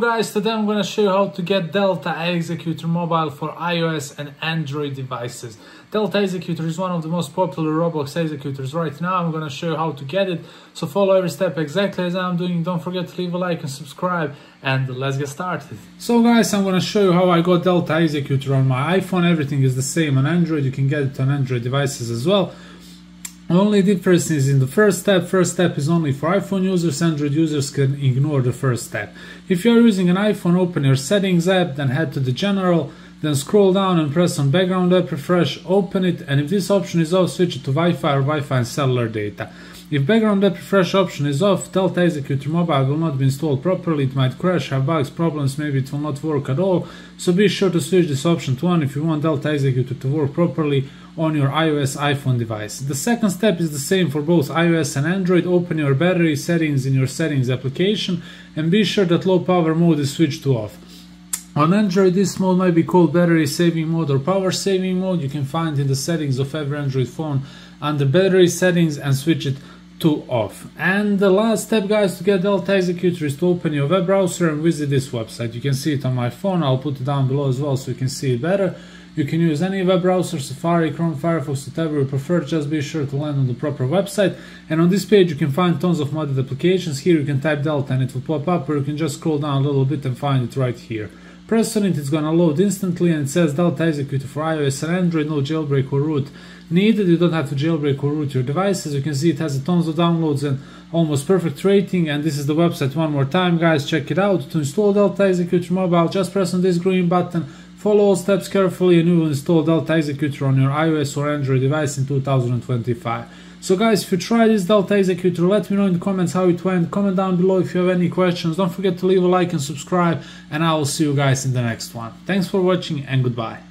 guys, today I'm to show you how to get Delta Executor Mobile for iOS and Android devices. Delta Executor is one of the most popular Roblox executors right now. I'm going to show you how to get it. So follow every step exactly as I'm doing. Don't forget to leave a like and subscribe and let's get started. So guys, I'm to show you how I got Delta Executor on my iPhone. Everything is the same on Android. You can get it on Android devices as well. Only difference is in the first step. First step is only for iPhone users. Android users can ignore the first step. If you are using an iPhone, open your settings app, then head to the general, then scroll down and press on background app refresh, open it, and if this option is off, switch it to Wi-Fi or Wi-Fi and cellular data. If background app refresh option is off, Delta Executor Mobile will not be installed properly, it might crash, have bugs, problems, maybe it will not work at all, so be sure to switch this option to on if you want Delta Executor to work properly on your iOS iPhone device. The second step is the same for both iOS and Android. Open your battery settings in your settings application and be sure that low power mode is switched to off. On Android, this mode might be called battery saving mode or power saving mode. You can find in the settings of every Android phone under battery settings and switch it to off. And the last step guys to get Delta Executor is to open your web browser and visit this website. You can see it on my phone, I'll put it down below as well so you can see it better. You can use any web browser, Safari, Chrome, Firefox, whatever you prefer, just be sure to land on the proper website. And on this page you can find tons of modded applications. Here you can type Delta and it will pop up, or you can just scroll down a little bit and find it right here. Press on it, it's gonna load instantly and it says Delta Executor for iOS and Android, no jailbreak or root needed. You don't have to jailbreak or root your device. As You can see it has tons of downloads and almost perfect rating. And this is the website one more time, guys. Check it out. To install Delta Executor Mobile, just press on this green button Follow all steps carefully and you will install Delta Executor on your iOS or Android device in 2025. So guys, if you try this Delta Executor, let me know in the comments how it went. Comment down below if you have any questions. Don't forget to leave a like and subscribe and I will see you guys in the next one. Thanks for watching and goodbye.